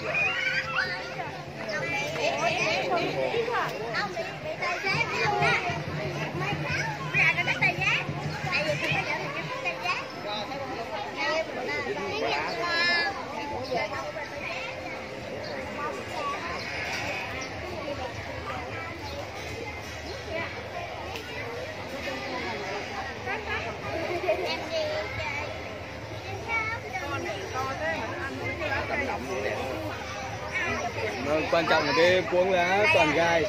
Vâng, Vâng, quan trọng là cái cuống lá toàn gai.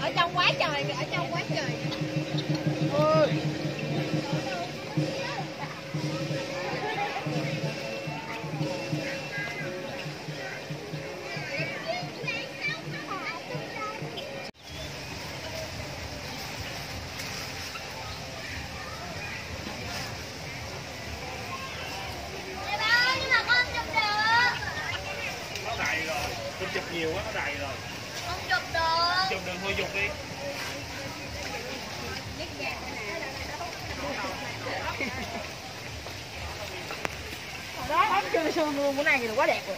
Ở trong quá trời, ở trong quá nhiều quá nó đầy rồi. Không chụp được. Chụp đường thôi chụp đi. Đó bấm chưa sơn luôn bữa nay thì quá đẹp rồi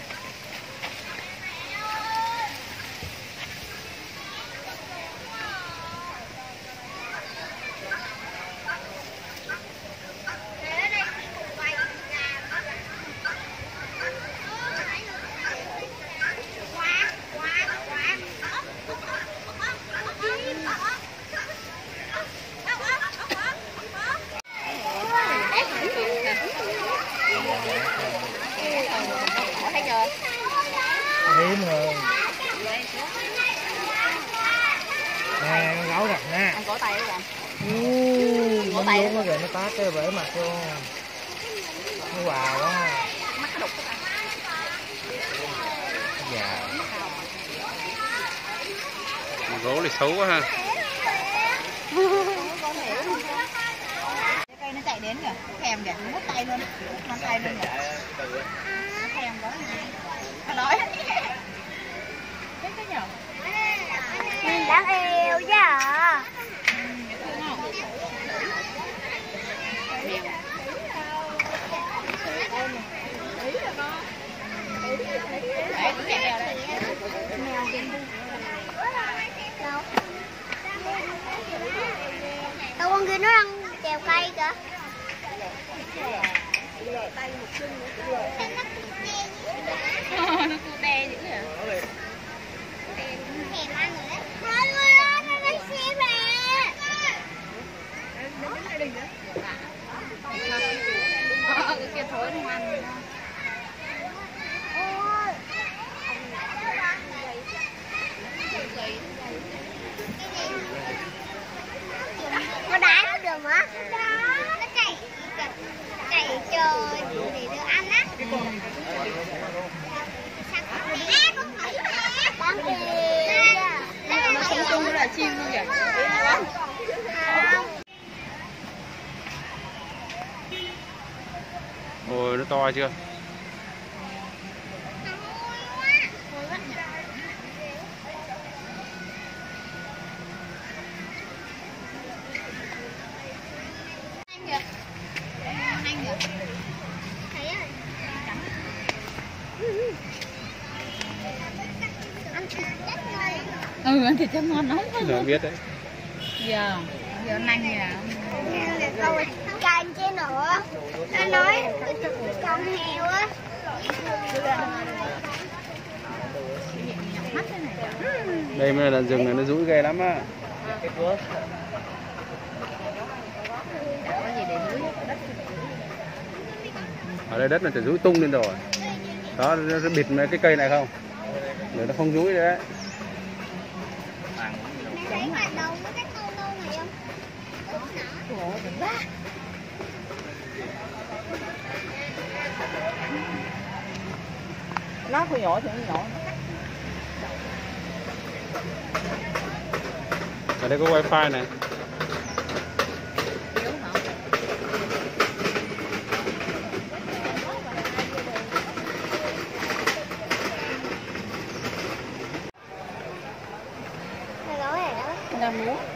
thấy chưa hiếm rồi nè con gấu nè nè ăn cổ tay các bạn? Cổ nó tay nó tát cái bể mặt luôn nó hòa quá. Mắt nó đục các bạn? Dạ. Gỗ này xấu quá ha. Cái cây nó chạy đến kìa. Thèm kìa. Mút tay luôn mút tay luôn kìa. Thèm đó nó đói nhở đáng yêu chứ à Đâu con kia nó đang trèo cây kìa. Nó cu te dữ vậy Thèm ăn rồi đấy Thôi nó đang xem nè ờ cái kia thối ăn Ôi Nó đá nó được hả? Nó chạy chạy chờ để được ăn á Đáng yêu nó không tung nó là chim luôn kìa Ôi nó to chưa? Ừ ăn thịt cho ngon lắm Rồi biết đấy giờ giờ nanh nè Cành trên nữa. Nó nói con heo á. Này Đây mới là rừng này nó rũi ghê lắm á. Gì Ở đây đất nó sẽ rũi tung lên rồi. Đó nó sẽ bịt mấy cái cây này không? Để nó không rũi đấy. Thấy lá của nhỏ thì nhỏ ở đây có wifi này Hello, hello. Hello.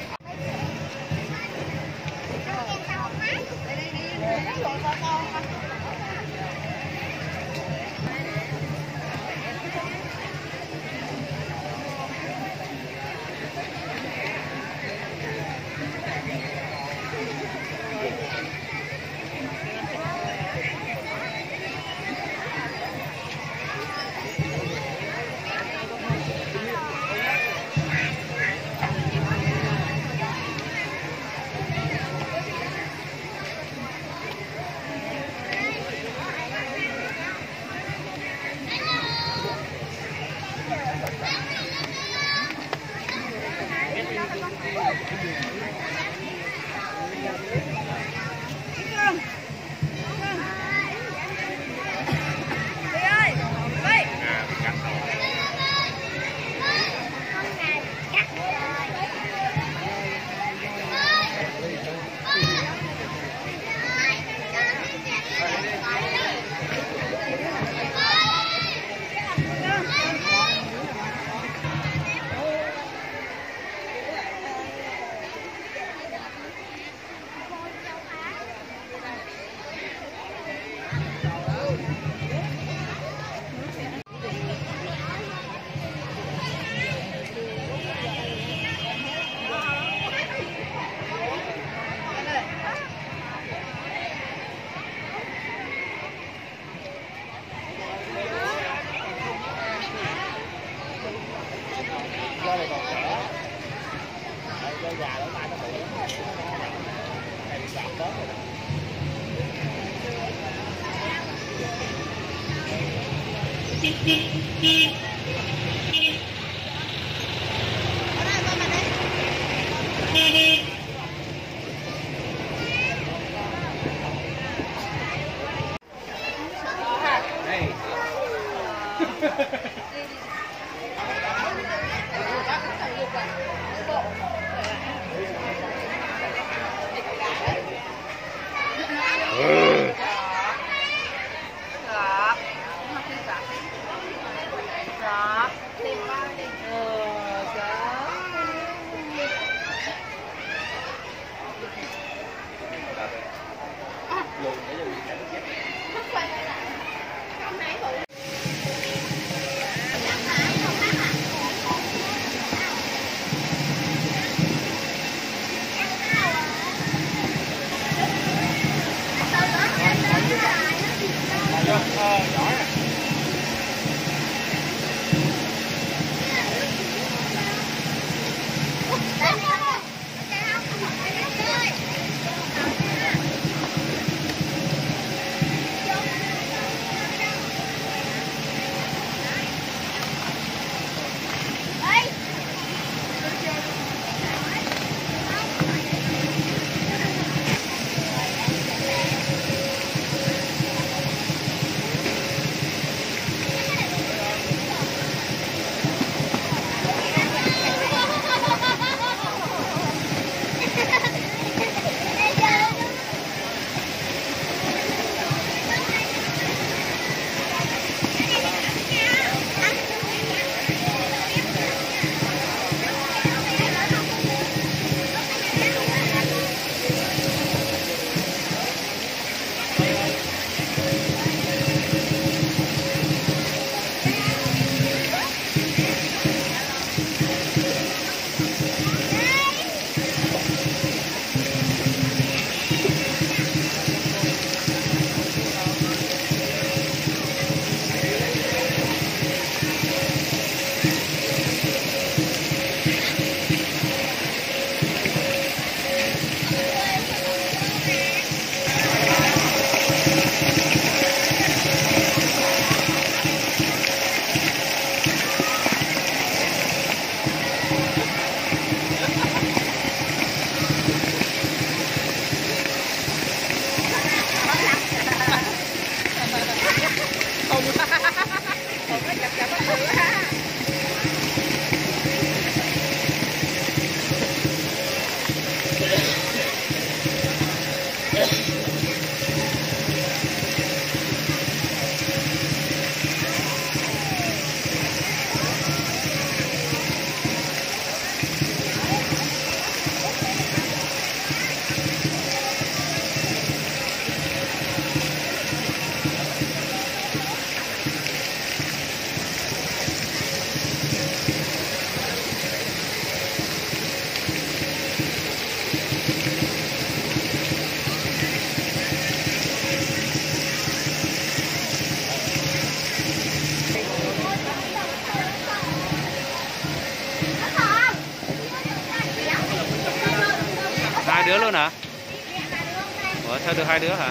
Theo được hai đứa hả?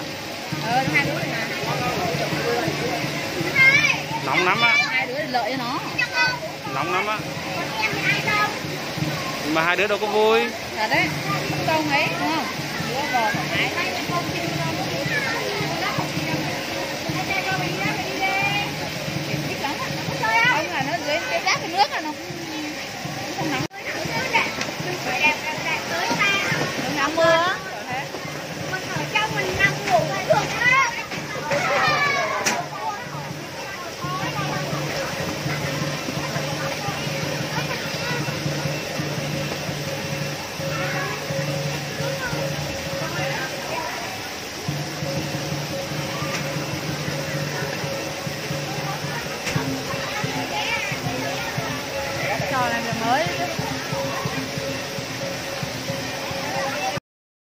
Ờ hai đứa nè nóng lắm á. Hai đứa lợi cho nó. Nóng lắm á. Mà hai đứa đâu có vui. Thật đấy không công ấy đúng không? Đứa bò thoải mái. Không là nó